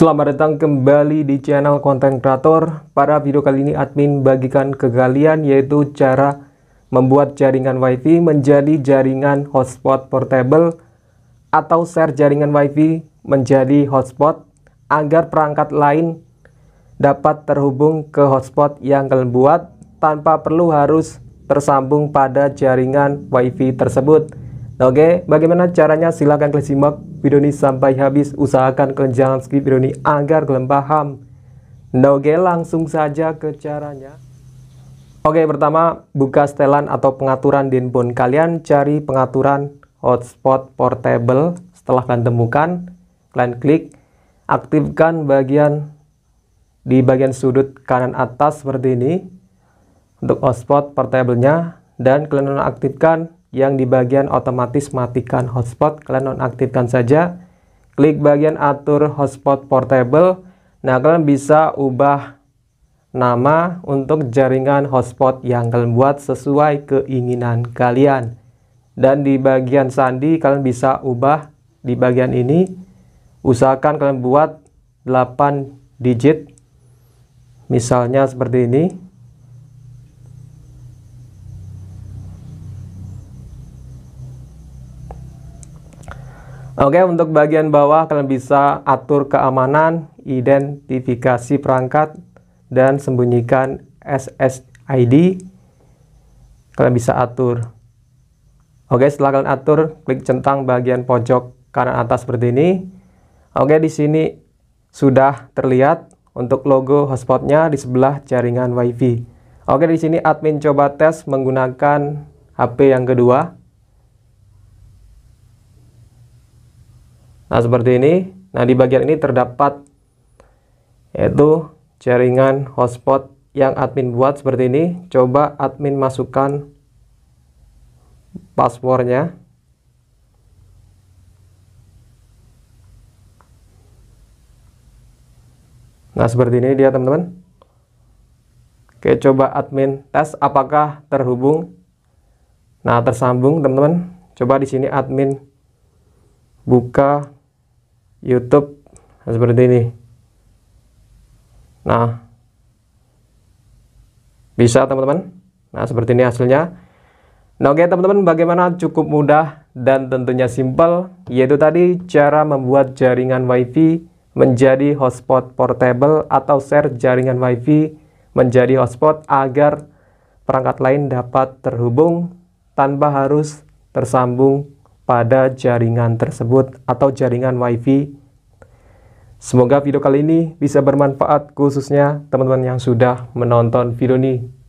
Selamat datang kembali di channel konten kreator. Pada video kali ini admin bagikan ke kalian yaitu cara membuat jaringan wifi menjadi jaringan hotspot portable atau share jaringan wifi menjadi hotspot agar perangkat lain dapat terhubung ke hotspot yang kalian buat tanpa perlu harus tersambung pada jaringan wifi tersebut. Oke, bagaimana caranya? Silahkan kalian simak video ini sampai habis. Usahakan kalian jangan skip video ini agar kalian paham. Oke, langsung saja ke caranya. Oke, pertama buka setelan atau pengaturan di handphone kalian. Cari pengaturan hotspot portable. Setelah kalian temukan, kalian klik. Aktifkan bagian di bagian sudut kanan atas seperti ini. Untuk hotspot portable-nya. Dan kalian nonaktifkan yang di bagian otomatis matikan hotspot. Kalian nonaktifkan saja. Klik bagian atur hotspot portable. Nah kalian bisa ubah nama untuk jaringan hotspot yang kalian buat sesuai keinginan kalian. Dan di bagian sandi kalian bisa ubah di bagian ini. Usahakan kalian buat 8 digit misalnya seperti ini Oke, untuk bagian bawah kalian bisa atur keamanan, identifikasi perangkat, dan sembunyikan SSID. Kalian bisa atur. Oke, setelah kalian atur, klik centang bagian pojok kanan atas seperti ini. Oke, di sini sudah terlihat untuk logo hotspotnya di sebelah jaringan WiFi. Oke, di sini admin coba tes menggunakan HP yang kedua. Nah, seperti ini. Nah, di bagian ini terdapat yaitu jaringan hotspot yang admin buat seperti ini. Coba admin masukkan passwordnya. Nah, seperti ini dia, teman-teman. Oke, coba admin tes apakah terhubung. Nah, tersambung, teman-teman. Coba di sini admin buka YouTube seperti ini. Nah, bisa teman-teman. Nah, seperti ini hasilnya. Nah, oke teman-teman, bagaimana cukup mudah dan tentunya simpel, yaitu tadi cara membuat jaringan WiFi menjadi hotspot portable atau share jaringan WiFi menjadi hotspot agar perangkat lain dapat terhubung tanpa harus tersambung pada jaringan tersebut atau jaringan WiFi. Semoga video kali ini bisa bermanfaat khususnya teman-teman yang sudah menonton video ini